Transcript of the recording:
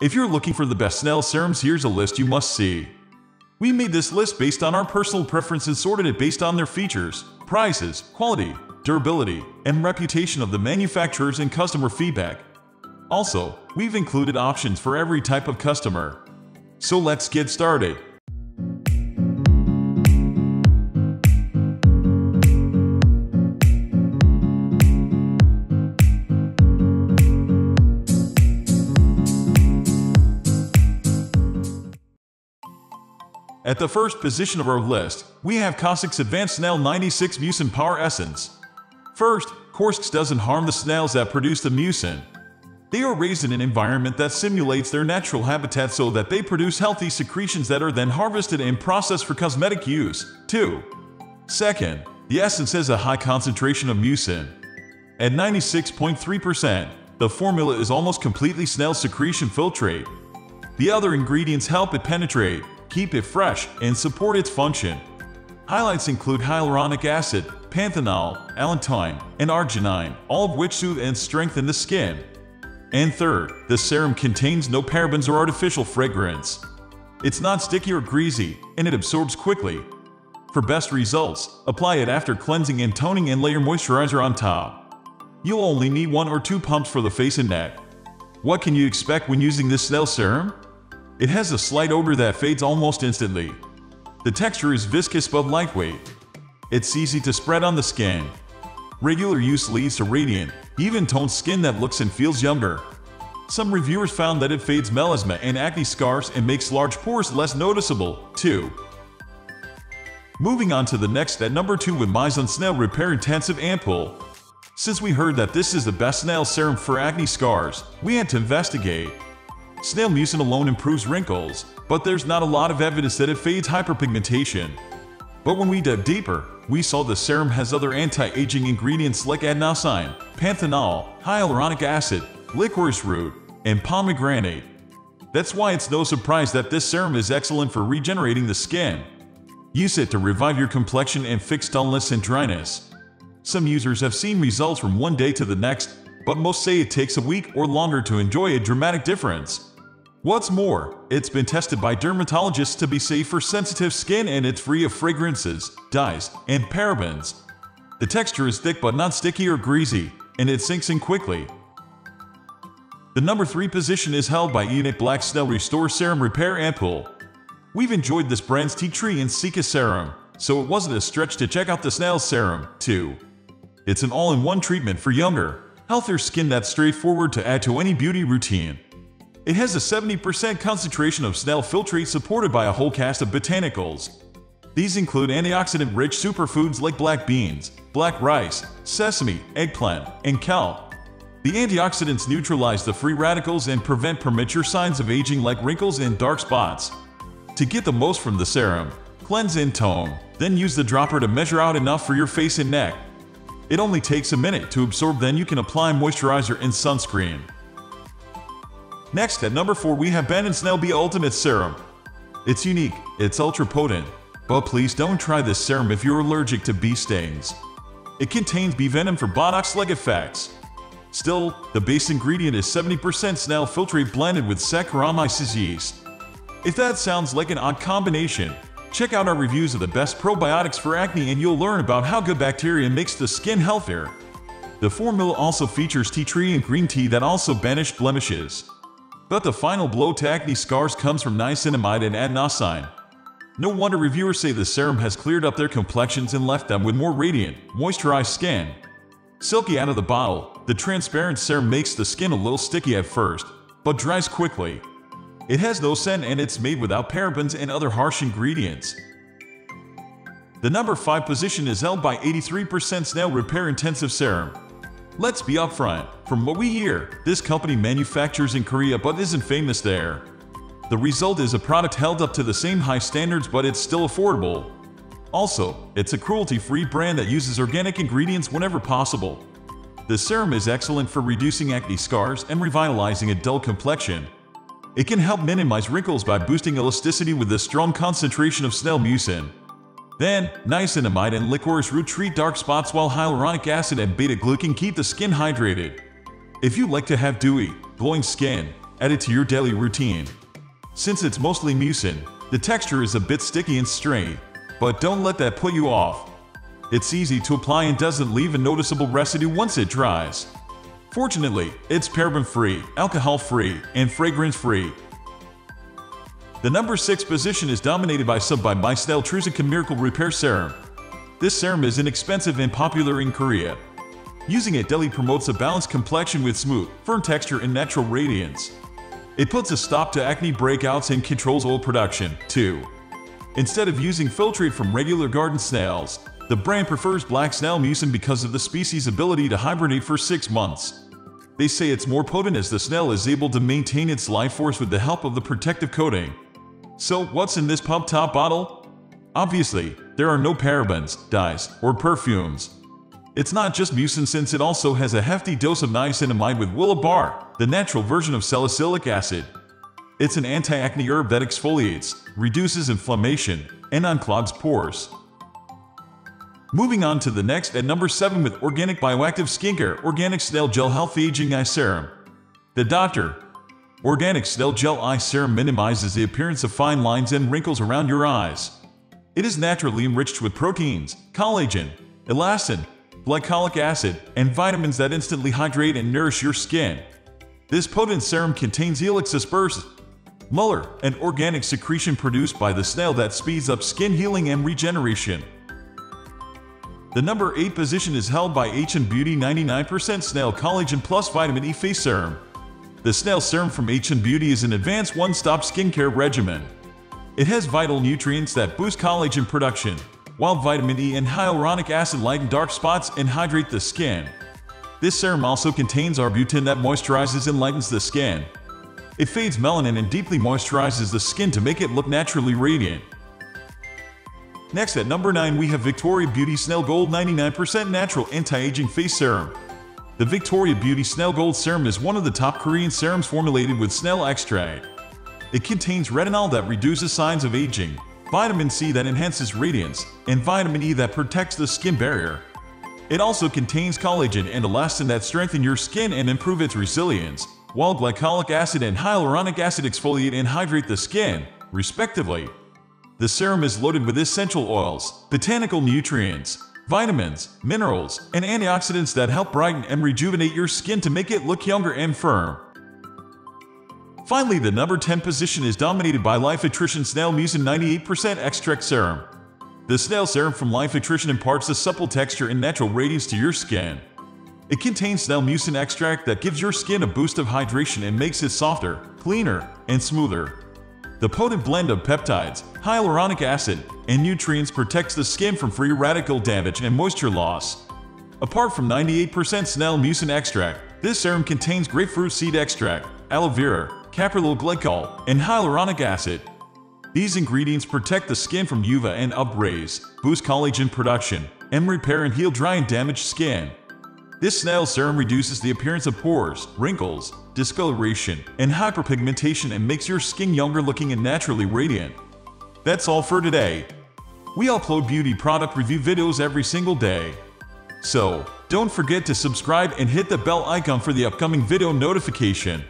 If you're looking for the best Snail serums, here's a list you must see. We made this list based on our personal preferences sorted it based on their features, prices, quality, durability, and reputation of the manufacturers and customer feedback. Also, we've included options for every type of customer. So let's get started. At the first position of our list, we have COSRX Advanced Snail 96 Mucin Power Essence. First, COSRX doesn't harm the snails that produce the mucin. They are raised in an environment that simulates their natural habitat so that they produce healthy secretions that are then harvested and processed for cosmetic use. 2. Second, the essence has a high concentration of mucin. At 96.3%, the formula is almost completely snail secretion filtrate. The other ingredients help it penetrate, keep it fresh, and support its function. Highlights include hyaluronic acid, panthenol, allantoin, and arginine, all of which soothe and strengthen the skin. And third, the serum contains no parabens or artificial fragrance. It's not sticky or greasy, and it absorbs quickly. For best results, apply it after cleansing and toning and layer moisturizer on top. You'll only need one or two pumps for the face and neck. What can you expect when using this Snail serum? It has a slight odor that fades almost instantly. The texture is viscous but lightweight. It's easy to spread on the skin. Regular use leads to radiant, even-toned skin that looks and feels younger. Some reviewers found that it fades melasma and acne scars and makes large pores less noticeable, too. Moving on to the next at number 2 with Mizon Snail Repair Intensive Ampoule. Since we heard that this is the best snail serum for acne scars, we had to investigate. Snail mucin alone improves wrinkles, but there's not a lot of evidence that it fades hyperpigmentation. But when we dug deeper, we saw the serum has other anti-aging ingredients like adenosine, panthenol, hyaluronic acid, licorice root, and pomegranate. That's why it's no surprise that this serum is excellent for regenerating the skin. Use it to revive your complexion and fix dullness and dryness. Some users have seen results from one day to the next, but most say it takes a week or longer to enjoy a dramatic difference. What's more, it's been tested by dermatologists to be safe for sensitive skin and it's free of fragrances, dyes, and parabens. The texture is thick but not sticky or greasy, and it sinks in quickly. The number 3 position is held by iUNIK Black Snail Restore Serum Repair Ampoule. We've enjoyed this brand's tea tree and Cica serum, so it wasn't a stretch to check out the Snail Serum, too. It's an all-in-one treatment for younger, healthier skin that's straightforward to add to any beauty routine. It has a 70% concentration of snail filtrate supported by a whole cast of botanicals. These include antioxidant-rich superfoods like black beans, black rice, sesame, eggplant, and kelp. The antioxidants neutralize the free radicals and prevent premature signs of aging like wrinkles and dark spots. To get the most from the serum, cleanse and tone, then use the dropper to measure out enough for your face and neck. It only takes a minute to absorb then you can apply moisturizer and sunscreen. Next, at number 4 we have Ben & Bee Ultimate Serum. It's unique, it's ultra potent, but please don't try this serum if you're allergic to bee stings. It contains bee venom for Botox-like effects. Still, the base ingredient is 70% snail filtrate blended with Saccharomyces yeast. If that sounds like an odd combination, check out our reviews of the best probiotics for acne and you'll learn about how good bacteria makes the skin healthier. The formula also features tea tree and green tea that also banish blemishes. But the final blow to acne scars comes from niacinamide and adenosine. No wonder reviewers say the serum has cleared up their complexions and left them with more radiant, moisturized skin. Silky out of the bottle, the transparent serum makes the skin a little sticky at first, but dries quickly. It has no scent and it's made without parabens and other harsh ingredients. The number 5 position is held by 83% Snail Repair Intensive Serum. Let's be upfront, from what we hear, this company manufactures in Korea but isn't famous there. The result is a product held up to the same high standards but it's still affordable. Also, it's a cruelty-free brand that uses organic ingredients whenever possible. The serum is excellent for reducing acne scars and revitalizing a dull complexion. It can help minimize wrinkles by boosting elasticity with a strong concentration of snail mucin. Then, niacinamide and licorice root treat dark spots while hyaluronic acid and beta-glucan keep the skin hydrated. If you like to have dewy, glowing skin, add it to your daily routine. Since it's mostly mucin, the texture is a bit sticky and stringy, but don't let that put you off. It's easy to apply and doesn't leave a noticeable residue once it dries. Fortunately, it's paraben-free, alcohol-free, and fragrance-free. The number 6 position is dominated by sub by Mystyle Truecica Miracle Repair Serum. This serum is inexpensive and popular in Korea. Using it daily promotes a balanced complexion with smooth, firm texture and natural radiance. It puts a stop to acne breakouts and controls oil production, too. Instead of using filtrate from regular garden snails, the brand prefers black snail mucin because of the species' ability to hibernate for six months. They say it's more potent as the snail is able to maintain its life force with the help of the protective coating. So, what's in this pub top bottle? Obviously, there are no parabens, dyes, or perfumes. It's not just mucin since it also has a hefty dose of niacinamide with willow bark, the natural version of salicylic acid. It's an anti-acne herb that exfoliates, reduces inflammation, and unclogs pores. Moving on to the next at number 7 with Organic Bioactive Skincare Organic Snail Gel Healthy Aging Eye Serum. The Doctor Organic Snail Gel Eye Serum minimizes the appearance of fine lines and wrinkles around your eyes. It is naturally enriched with proteins, collagen, elastin, glycolic acid, and vitamins that instantly hydrate and nourish your skin. This potent serum contains Helix aspersus, Muller, an organic secretion produced by the snail that speeds up skin healing and regeneration. The number 8 position is held by Aichun Beauty 99% Snail Collagen Plus Vitamin E Face Serum. The Snail Serum from Aichun Beauty is an advanced one-stop skincare regimen. It has vital nutrients that boost collagen production, while vitamin E and hyaluronic acid lighten dark spots and hydrate the skin. This serum also contains arbutin that moisturizes and lightens the skin. It fades melanin and deeply moisturizes the skin to make it look naturally radiant. Next at number 9 we have Victoria Beauty Snail Gold 99% Natural Anti-Aging Face Serum. The Victoria Beauty Snail Gold Serum is one of the top Korean serums formulated with snail extract. It contains retinol that reduces signs of aging, vitamin C that enhances radiance, and vitamin E that protects the skin barrier. It also contains collagen and elastin that strengthen your skin and improve its resilience, while glycolic acid and hyaluronic acid exfoliate and hydrate the skin, respectively. The serum is loaded with essential oils, botanical nutrients, vitamins, minerals, and antioxidants that help brighten and rejuvenate your skin to make it look younger and firm. Finally, the number 10 position is dominated by Lyfetrition Snail Mucin 98% Extract Serum. The snail serum from Lyfetrition imparts a supple texture and natural radiance to your skin. It contains snail mucin extract that gives your skin a boost of hydration and makes it softer, cleaner, and smoother. The potent blend of peptides, hyaluronic acid, and nutrients protects the skin from free radical damage and moisture loss. Apart from 98% snail mucin extract, this serum contains grapefruit seed extract, aloe vera, caprylyl glycol, and hyaluronic acid. These ingredients protect the skin from UVA and UV rays, boost collagen production, and repair and heal dry and damaged skin. This snail serum reduces the appearance of pores, wrinkles, discoloration, and hyperpigmentation and makes your skin younger looking and naturally radiant. That's all for today. We upload beauty product review videos every single day. So, don't forget to subscribe and hit the bell icon for the upcoming video notification.